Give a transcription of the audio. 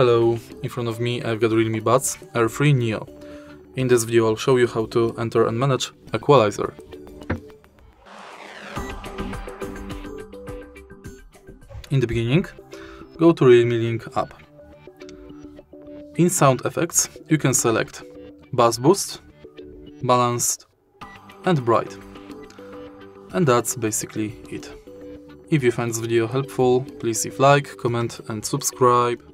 Hello, in front of me I've got Realme Buds Air 3 Neo. In this video I'll show you how to enter and manage Equalizer. In the beginning, go to Realme Link app. In Sound Effects you can select Bass Boost, Balanced and Bright. And that's basically it. If you find this video helpful, please leave like, comment and subscribe.